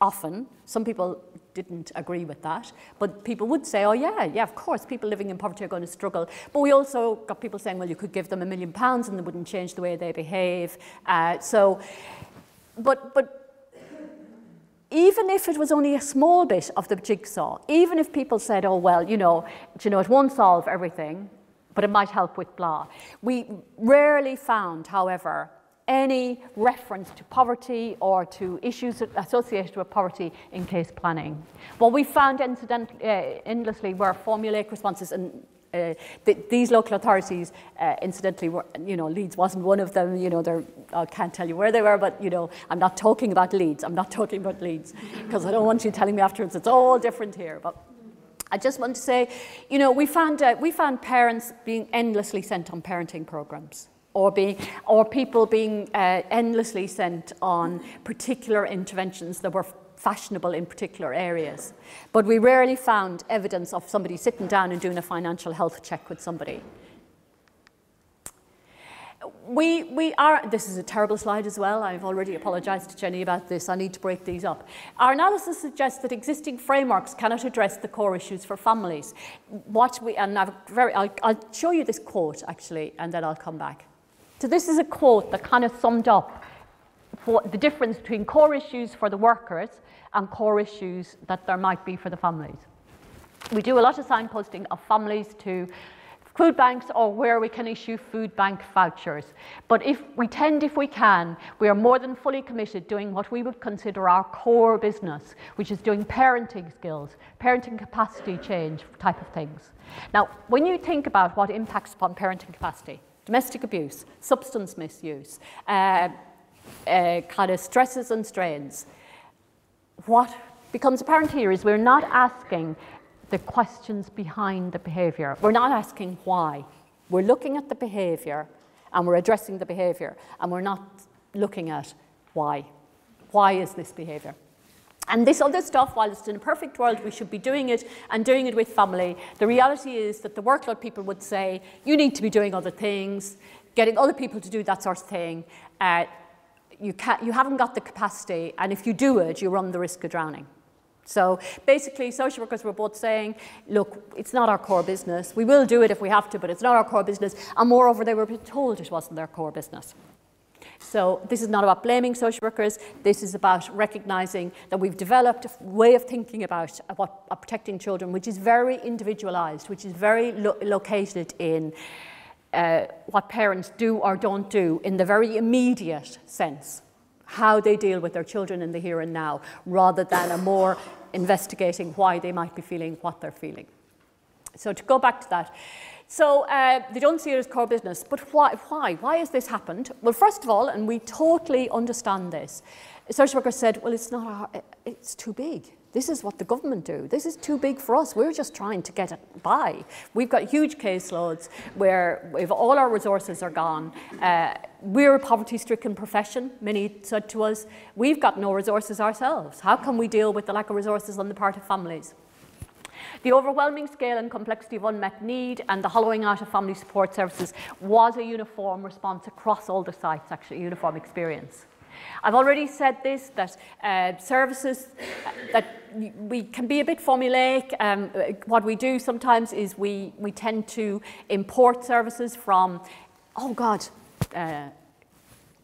Speaker 1: Often, some people didn't agree with that, but people would say, "Oh yeah, yeah, of course, people living in poverty are going to struggle." But we also got people saying, "Well, you could give them a million pounds and they wouldn't change the way they behave." Uh, so but, but even if it was only a small bit of the jigsaw, even if people said, oh, well, you know, you know, it won't solve everything, but it might help with blah. We rarely found, however, any reference to poverty or to issues associated with poverty in case planning. What we found incident, uh, endlessly were formulaic responses, and uh, th these local authorities, uh, incidentally, were, you know, Leeds wasn't one of them. You know, they I can't tell you where they were, but you know, I'm not talking about Leeds. I'm not talking about Leeds because I don't want you telling me afterwards it's all different here. But I just want to say, you know, we found uh, we found parents being endlessly sent on parenting programs. Or, being, or people being uh, endlessly sent on particular interventions that were fashionable in particular areas. But we rarely found evidence of somebody sitting down and doing a financial health check with somebody. We, we are, this is a terrible slide as well. I've already apologized to Jenny about this. I need to break these up. Our analysis suggests that existing frameworks cannot address the core issues for families. What we, and I've very, I'll, I'll show you this quote actually, and then I'll come back. So this is a quote that kind of summed up what the difference between core issues for the workers and core issues that there might be for the families. We do a lot of signposting of families to food banks or where we can issue food bank vouchers. But if we tend, if we can, we are more than fully committed doing what we would consider our core business, which is doing parenting skills, parenting capacity change type of things. Now, when you think about what impacts upon parenting capacity, domestic abuse, substance misuse, uh, uh, kind of stresses and strains, what becomes apparent here is we're not asking the questions behind the behaviour. We're not asking why. We're looking at the behaviour and we're addressing the behaviour and we're not looking at why. Why is this behaviour? And this other stuff, while it's in a perfect world, we should be doing it and doing it with family. The reality is that the workload people would say, you need to be doing other things, getting other people to do that sort of thing. Uh, you, can't, you haven't got the capacity, and if you do it, you run the risk of drowning. So basically, social workers were both saying, look, it's not our core business. We will do it if we have to, but it's not our core business. And moreover, they were told it wasn't their core business. So this is not about blaming social workers. This is about recognizing that we've developed a way of thinking about, about protecting children, which is very individualized, which is very lo located in uh, what parents do or don't do in the very immediate sense, how they deal with their children in the here and now, rather than a more investigating why they might be feeling what they're feeling. So to go back to that, so uh, they don't see it as core business, but why, why? Why has this happened? Well, first of all, and we totally understand this, social workers said, well, it's not our, it's too big. This is what the government do. This is too big for us. We're just trying to get it by. We've got huge caseloads where if all our resources are gone, uh, we're a poverty-stricken profession, many said to us. We've got no resources ourselves. How can we deal with the lack of resources on the part of families? The overwhelming scale and complexity of unmet need and the hollowing out of family support services was a uniform response across all the sites, actually, a uniform experience. I've already said this, that uh, services, uh, that we can be a bit formulaic. Um, what we do sometimes is we, we tend to import services from, oh God, uh,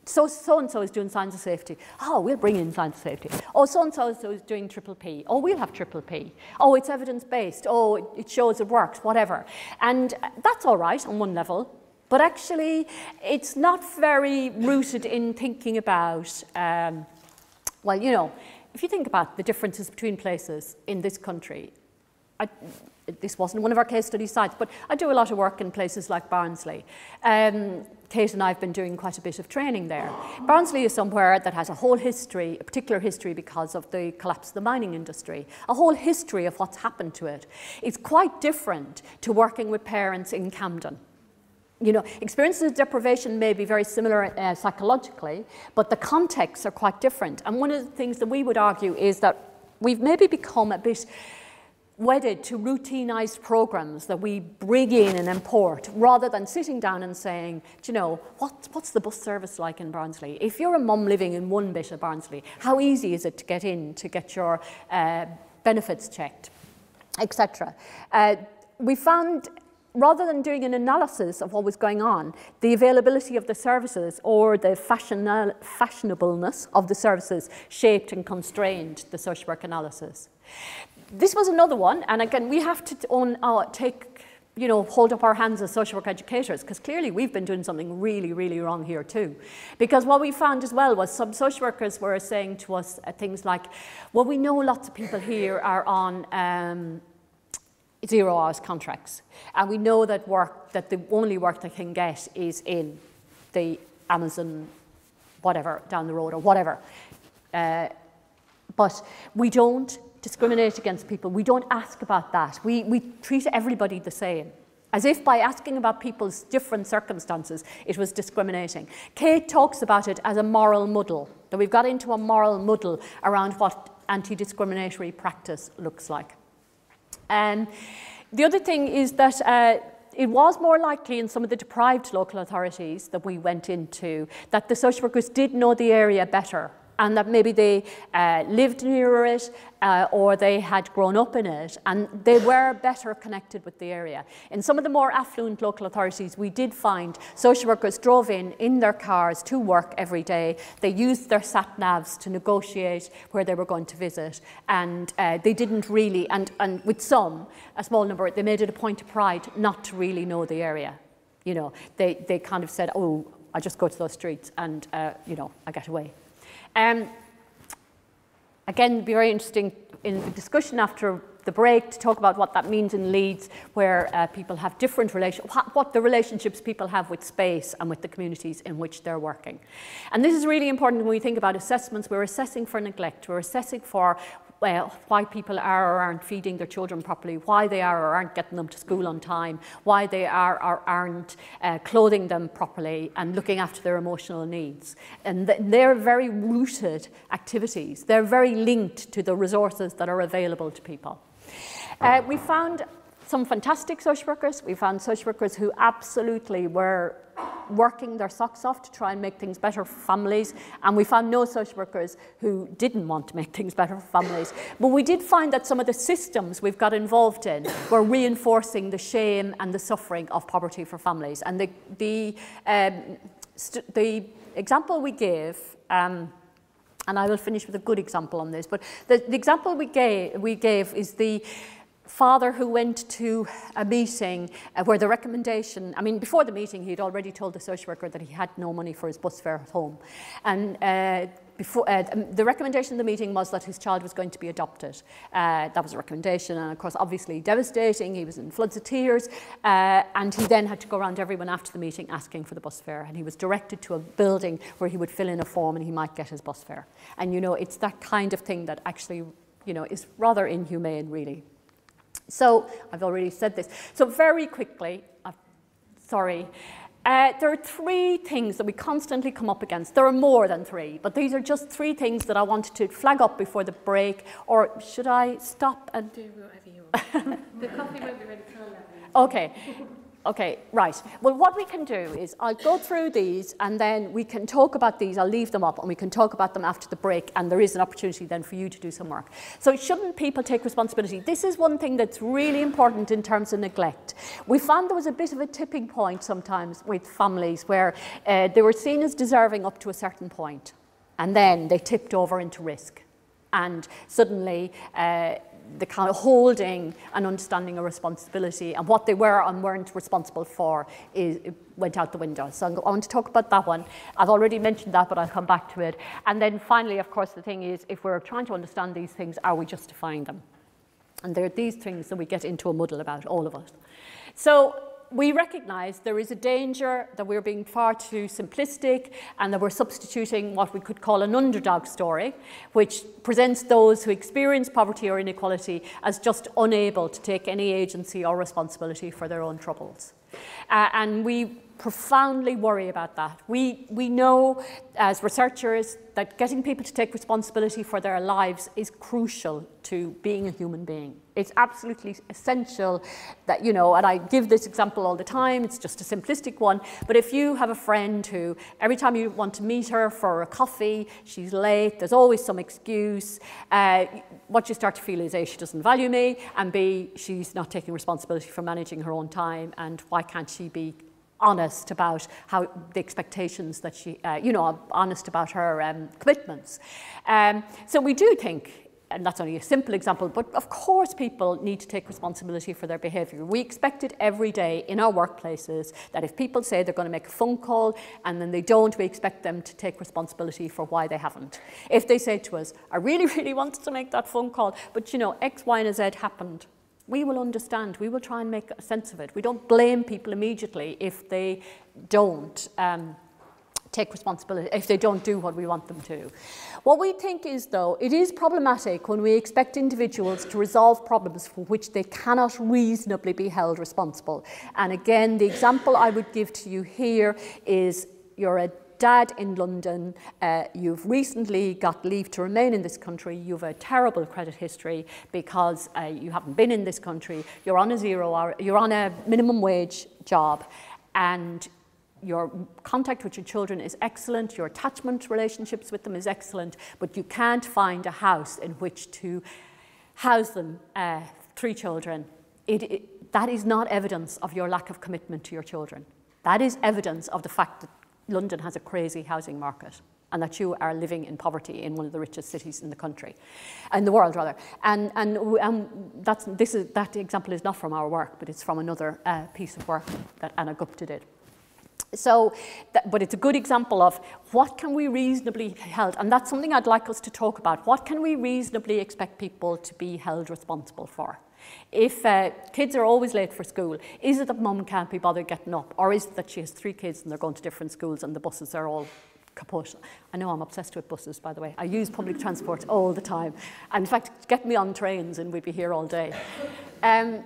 Speaker 1: so so and so is doing signs of safety. Oh, we'll bring in signs of safety. Oh, so and so is doing triple P. Oh, we'll have triple P. Oh, it's evidence based. Oh, it shows it works. Whatever. And that's all right on one level. But actually, it's not very rooted in thinking about, um, well, you know, if you think about the differences between places in this country, I, this wasn't one of our case study sites, but I do a lot of work in places like Barnsley. Um, Kate and I have been doing quite a bit of training there. Barnsley is somewhere that has a whole history, a particular history because of the collapse of the mining industry, a whole history of what's happened to it. It's quite different to working with parents in Camden you know, experiences of deprivation may be very similar uh, psychologically, but the contexts are quite different. And one of the things that we would argue is that we've maybe become a bit wedded to routinized programs that we bring in and import rather than sitting down and saying, do you know, what, what's the bus service like in Barnsley? If you're a mum living in one bit of Barnsley, how easy is it to get in to get your uh, benefits checked, etc. Uh, we found rather than doing an analysis of what was going on, the availability of the services or the fashion fashionableness of the services shaped and constrained the social work analysis. This was another one, and again, we have to own, uh, take, you know, hold up our hands as social work educators, because clearly we've been doing something really, really wrong here too. Because what we found as well was some social workers were saying to us uh, things like, well, we know lots of people here are on um, zero hours contracts. And we know that work, that the only work they can get is in the Amazon, whatever, down the road or whatever. Uh, but we don't discriminate against people. We don't ask about that. We, we treat everybody the same. As if by asking about people's different circumstances, it was discriminating. Kate talks about it as a moral muddle, that we've got into a moral muddle around what anti-discriminatory practice looks like. Um, the other thing is that uh, it was more likely in some of the deprived local authorities that we went into that the social workers did know the area better and that maybe they uh, lived near it uh, or they had grown up in it and they were better connected with the area. In some of the more affluent local authorities, we did find social workers drove in in their cars to work every day. They used their sat navs to negotiate where they were going to visit and uh, they didn't really, and, and with some, a small number, they made it a point of pride not to really know the area. You know, they, they kind of said, oh, I just go to those streets and, uh, you know, I get away. Um, again, be very interesting in the discussion after the break to talk about what that means in Leeds, where uh, people have different relations, what, what the relationships people have with space and with the communities in which they're working. And this is really important when we think about assessments. We're assessing for neglect, we're assessing for uh, why people are or aren't feeding their children properly, why they are or aren't getting them to school on time, why they are or aren't uh, clothing them properly and looking after their emotional needs. And th they're very rooted activities. They're very linked to the resources that are available to people. Uh, we found some fantastic social workers. We found social workers who absolutely were working their socks off to try and make things better for families. And we found no social workers who didn't want to make things better for families. But we did find that some of the systems we've got involved in were reinforcing the shame and the suffering of poverty for families. And the, the, um, the example we gave, um, and I will finish with a good example on this, but the, the example we gave, we gave is the father who went to a meeting uh, where the recommendation, I mean, before the meeting, he had already told the social worker that he had no money for his bus fare home. And uh, before, uh, the recommendation of the meeting was that his child was going to be adopted. Uh, that was a recommendation, and of course, obviously devastating. He was in floods of tears, uh, and he then had to go around everyone after the meeting asking for the bus fare. And he was directed to a building where he would fill in a form and he might get his bus fare. And you know, it's that kind of thing that actually you know, is rather inhumane, really. So I've already said this. So very quickly, uh, sorry, uh, there are three things that we constantly come up against. There are more than three, but these are just three things that I wanted to flag up before the break. Or should I stop and
Speaker 2: do whatever you want? the coffee won't be ready till 11.
Speaker 1: Okay. Okay, right. Well, what we can do is I'll go through these and then we can talk about these. I'll leave them up and we can talk about them after the break and there is an opportunity then for you to do some work. So shouldn't people take responsibility? This is one thing that's really important in terms of neglect. We found there was a bit of a tipping point sometimes with families where uh, they were seen as deserving up to a certain point and then they tipped over into risk and suddenly uh, the kind of holding and understanding of responsibility and what they were and weren't responsible for is, went out the window. So I want to talk about that one. I've already mentioned that, but I'll come back to it. And then finally, of course, the thing is, if we're trying to understand these things, are we justifying them? And there are these things that we get into a muddle about, all of us. So we recognise there is a danger that we're being far too simplistic and that we're substituting what we could call an underdog story, which presents those who experience poverty or inequality as just unable to take any agency or responsibility for their own troubles. Uh, and we profoundly worry about that. We, we know as researchers that getting people to take responsibility for their lives is crucial to being a human being. It's absolutely essential that, you know, and I give this example all the time, it's just a simplistic one, but if you have a friend who every time you want to meet her for a coffee, she's late, there's always some excuse, uh, what you start to feel is A, she doesn't value me, and B, she's not taking responsibility for managing her own time, and why can't she be honest about how the expectations that she, uh, you know, honest about her um, commitments. Um, so we do think and that's only a simple example, but of course people need to take responsibility for their behaviour. We expect it every day in our workplaces that if people say they're going to make a phone call and then they don't, we expect them to take responsibility for why they haven't. If they say to us, I really, really wanted to make that phone call, but you know, X, Y, and Z happened, we will understand. We will try and make sense of it. We don't blame people immediately if they don't um, take responsibility, if they don't do what we want them to. What we think is, though, it is problematic when we expect individuals to resolve problems for which they cannot reasonably be held responsible. And again, the example I would give to you here is you're a dad in London, uh, you've recently got leave to remain in this country, you've a terrible credit history because uh, you haven't been in this country, you're on a zero hour, you're on a minimum wage job, and your contact with your children is excellent, your attachment relationships with them is excellent, but you can't find a house in which to house them, uh, three children. It, it, that is not evidence of your lack of commitment to your children. That is evidence of the fact that London has a crazy housing market and that you are living in poverty in one of the richest cities in the country, in the world rather. And, and um, that's, this is, that example is not from our work, but it's from another uh, piece of work that Anna Gupta did. So, that, but it's a good example of what can we reasonably held, and that's something I'd like us to talk about. What can we reasonably expect people to be held responsible for? If uh, kids are always late for school, is it that mum can't be bothered getting up? Or is it that she has three kids and they're going to different schools and the buses are all kaput. I know I'm obsessed with buses, by the way. I use public transport all the time. And in fact, get me on trains and we'd be here all day. Um,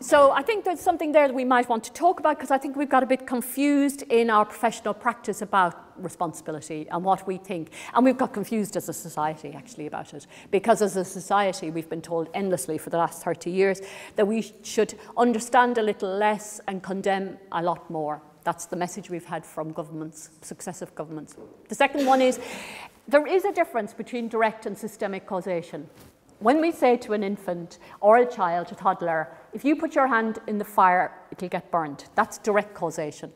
Speaker 1: so I think there's something there that we might want to talk about because I think we've got a bit confused in our professional practice about responsibility and what we think. And we've got confused as a society actually about it because as a society we've been told endlessly for the last 30 years that we should understand a little less and condemn a lot more. That's the message we've had from governments, successive governments. The second one is there is a difference between direct and systemic causation. When we say to an infant or a child, a toddler, if you put your hand in the fire, it'll get burnt, that's direct causation.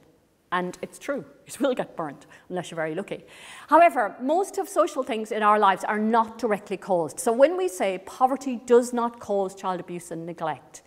Speaker 1: And it's true, it will get burnt unless you're very lucky. However, most of social things in our lives are not directly caused. So when we say poverty does not cause child abuse and neglect,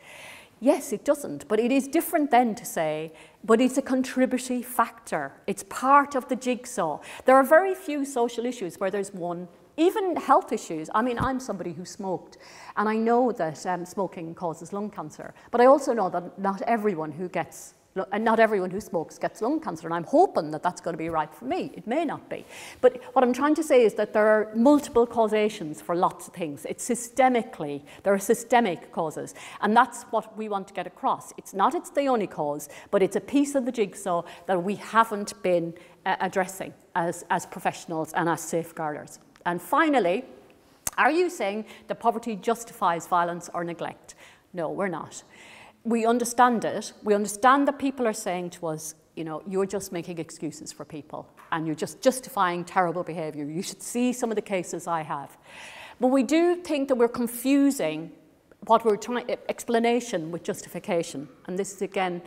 Speaker 1: yes, it doesn't, but it is different then to say, but it's a contributory factor. It's part of the jigsaw. There are very few social issues where there's one even health issues. I mean, I'm somebody who smoked, and I know that um, smoking causes lung cancer, but I also know that not everyone who gets and not everyone who smokes gets lung cancer, and I'm hoping that that's going to be right for me. It may not be. But what I'm trying to say is that there are multiple causations for lots of things. It's systemically, there are systemic causes, and that's what we want to get across. It's not it's the only cause, but it's a piece of the jigsaw that we haven't been uh, addressing as, as professionals and as safeguarders. And finally, are you saying that poverty justifies violence or neglect? No, we're not we understand it. We understand that people are saying to us, you know, you're just making excuses for people and you're just justifying terrible behaviour. You should see some of the cases I have. But we do think that we're confusing what we're trying, explanation with justification. And this is again,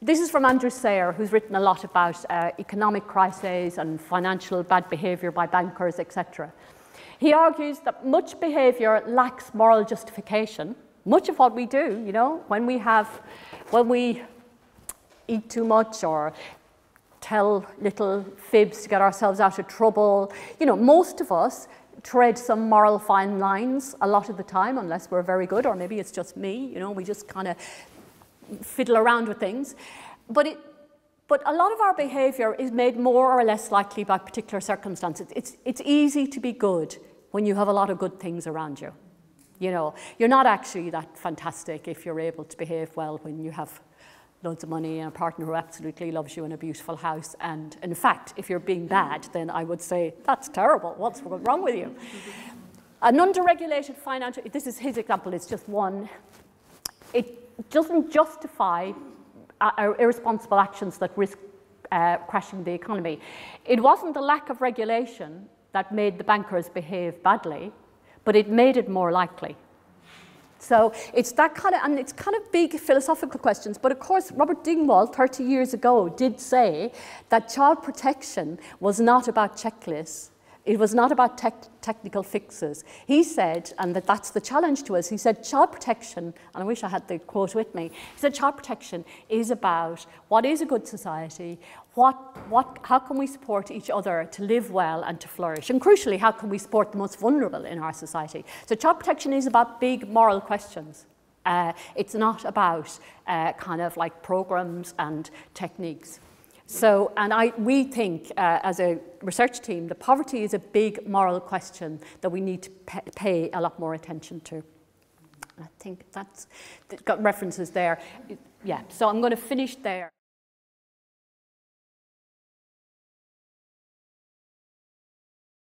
Speaker 1: this is from Andrew Sayer, who's written a lot about uh, economic crises and financial bad behaviour by bankers, etc. He argues that much behaviour lacks moral justification, much of what we do, you know, when we have, when we eat too much or tell little fibs to get ourselves out of trouble, you know, most of us tread some moral fine lines a lot of the time, unless we're very good, or maybe it's just me, you know, we just kind of fiddle around with things. But it, but a lot of our behaviour is made more or less likely by particular circumstances. It's, it's easy to be good when you have a lot of good things around you. You know, you're not actually that fantastic if you're able to behave well when you have loads of money and a partner who absolutely loves you in a beautiful house. And in fact, if you're being bad, then I would say, that's terrible. What's wrong with you? An underregulated financial, this is his example, it's just one. It doesn't justify uh, irresponsible actions that risk uh, crashing the economy. It wasn't the lack of regulation that made the bankers behave badly but it made it more likely. So it's that kind of, and it's kind of big philosophical questions. But of course, Robert Dingwall, 30 years ago, did say that child protection was not about checklists. It was not about tech technical fixes. He said, and that that's the challenge to us, he said child protection, and I wish I had the quote with me, he said child protection is about what is a good society, what, what, how can we support each other to live well and to flourish, and crucially, how can we support the most vulnerable in our society. So child protection is about big moral questions. Uh, it's not about uh, kind of like programs and techniques. So, and I, we think uh, as a research team that poverty is a big moral question that we need to pay a lot more attention to. I think that's got references there. Yeah, so I'm going to finish there.